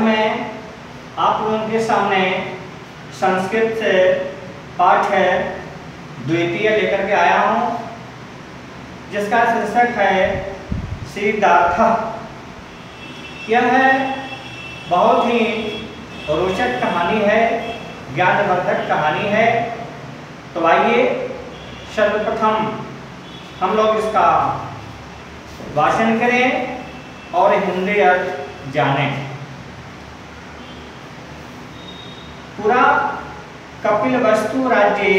मैं आप लोगों के सामने संस्कृत से पाठ है, द्वितीय लेकर के आया हूँ, जिसका शीर्षक है सिद्धार्थ। यह है बहुत ही रोचक कहानी है, ज्ञानवर्धक कहानी है। तो आइए, सर्वप्रथम हम लोग इसका भाषण करें और हिंदी अर्थ जानें। पुरा कपिल वस्तु राज्य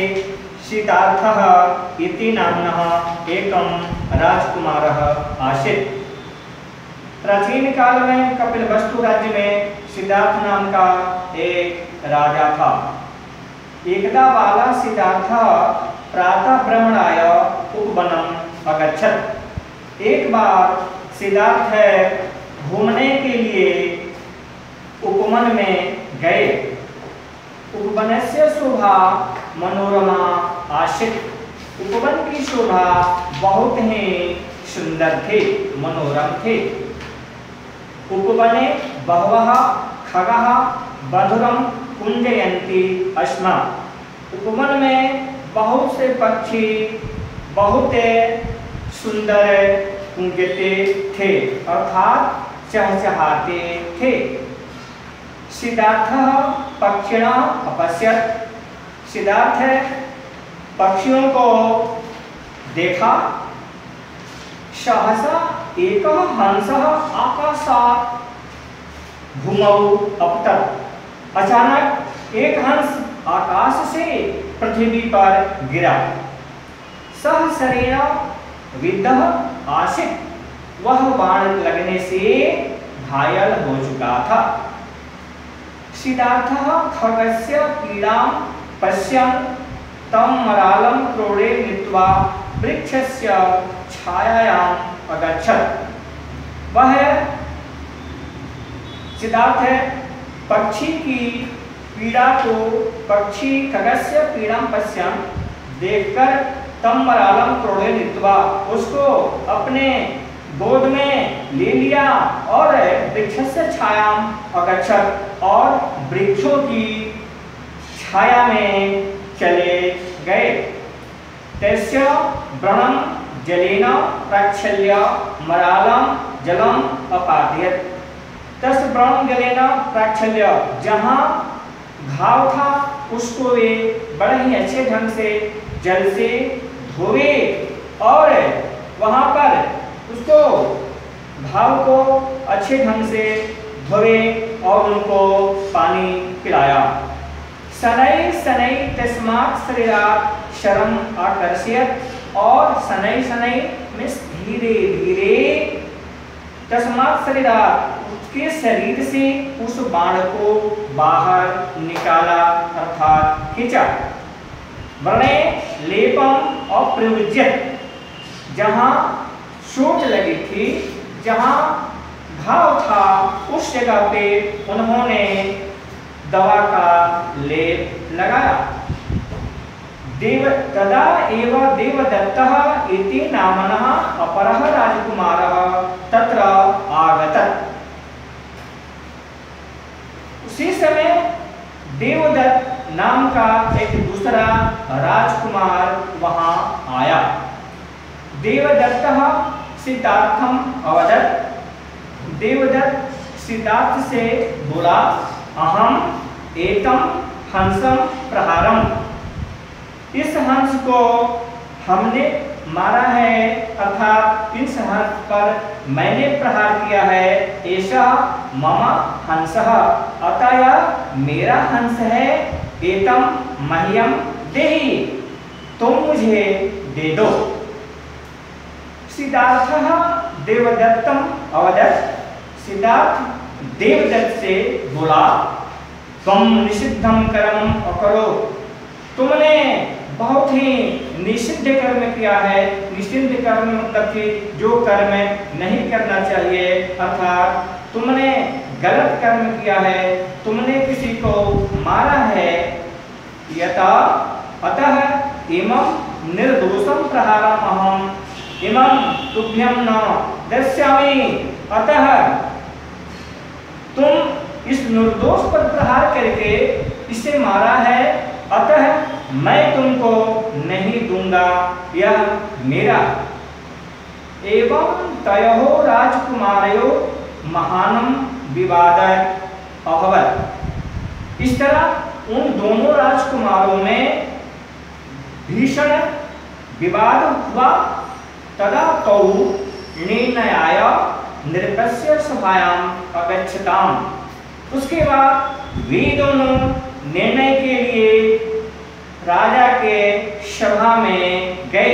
सिद्धार्थ इति नामनः एकम राजकुमार आसीत्। प्राचीन काल में कपिल वस्तु राज्य में सिद्धार्थ नाम का एक राजा था। एकदा बाला सिद्धार्थ प्रातः भ्रमणाय उपवनम अगछत एक बार सिद्धार्थ घूमने के लिए उपवन में गए। उपवन से शोभा, मनोरमा आशित उपवन की शोभा बहुत ही सुंदर थे, मनोरम थे। उपवने बहवः खग बधुरम कुंजयंती अस्मा उपवन में बहुत से पक्षी, बहुत सुंदर कुंजते थे, अर्थात चहचहाते थे। सिद्धार्थ पक्षिण अपश्यत। सिद्धार्थ है, पक्षियों को देखा। सहसा एक हंस आकाशात घुमौ अपतत अचानक एक हंस आकाश से पृथ्वी पर गिरा। सह शरीर विद्ध आशित। वह बाण लगने से घायल हो चुका था। सिद्धार्थ खगस्य पीड़ा पश्यन् तम मरालम क्रोड़े नीत्वा वृक्षस्य छायायाम अगच्छत। वह सिद्धार्थ है, पक्षी की पीड़ा को पक्षी खगस्य पीड़ा पश्यम देखकर तम मरालम क्रोड़े नित्वा उसको अपने गोद में ले लिया और वृक्ष से छाया और वृक्षों की छाया में चले गए। तस्य व्रणम जलेन प्रक्षल्य मरालम जलम अपादयत। तस व्रण जलेन प्रक्षल्य जहाँ घाव था, उसको वे बड़े ही अच्छे ढंग से जल से धोवे और वहाँ पर घाव को अच्छे ढंग से धोए और उनको पानी पिलाया। सनई सनई तस्मात शरीरा शरम आकर्षित और सनई सनई में धीरे धीरे तस्मात शरीरा उसके शरीर से उस बाण को बाहर निकाला अर्थात खींचा। वर्णे लेपम और प्रयुज्यत जहाँ चोट लगी थी जहाँ घाव था उस जगह पे उन्होंने दवा का लेप लगाया। देव तदा एव देवदत्तः इति नामनः अपरः राजकुमारः तत्र आगतत् उसी समय देवदत्त नाम का एक दूसरा राजकुमार वहाँ आया। देवदत्त सिद्धार्थम अवदत। देवदत्त सिद्धार्थ से बोला, अहम एतम हंसम प्रहारम। इस हंस को हमने मारा है, अर्थात इस हंस पर मैंने प्रहार किया है, ऐसा ममा हंस। अतः मेरा हंस है, एतम मह्यम देही। तुम मुझे दे दो। सिद्धार्थ देवदत्तम अवदत। सिद्धार्थ देवदत्त से बोला तुम निषिद्धम कर्म अकरो। तुमने बहुत ही निषिद्ध कर्म किया है। निषिद्ध कर्म मतलब कि जो कर्म नहीं करना चाहिए, अर्थात तुमने गलत कर्म किया है, तुमने किसी को मारा है, यथा अतः इमं निर्दोषम प्रहारम अहम। इमं तुभ्यम न दस्यामि। अतः तुम इस निर्दोष पर प्रहार करके इसे मारा है। अतः मैं तुमको नहीं दूँगा। यह मेरा। एवं तयो राजकुमारो महानम विवाद अभवत। इस तरह उन दोनों राजकुमारों में भीषण विवाद हुआ। तदा तौ निर्णयाय नृपस्य सभायाम अगच्छताम। उसके बाद वे दोनों निर्णय के लिए राजा के सभा में गए।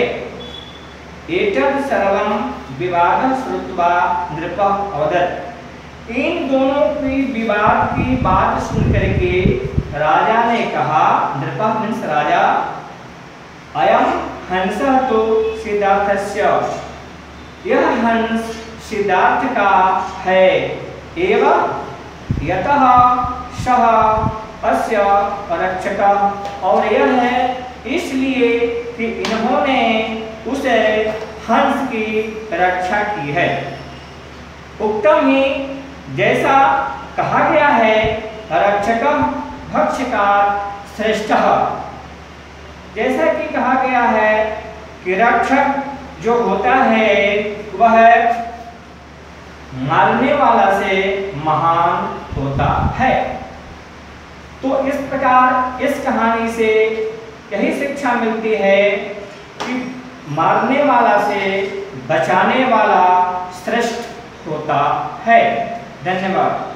एतद सर्वम विवाद श्रुत्वा नृप अवदत। इन दोनों की विवाद की बात सुन करके राजा ने कहा, नृप मीन्स राजा, अयम हंस तो सिद्धार्थस्य। यह हंस सिद्धार्थ का है, एवं यतः सह अस्य रक्षक और यह है, इसलिए कि इन्होंने उसे हंस की रक्षा की है। उत्तम ही, जैसा कहा गया है, रक्षक भक्षकार श्रेष्ठ। जैसा कि कहा गया है कि रक्षक जो होता है, वह मारने वाला से महान होता है। तो इस प्रकार, इस कहानी से यही शिक्षा मिलती है कि मारने वाला से बचाने वाला श्रेष्ठ होता है। धन्यवाद।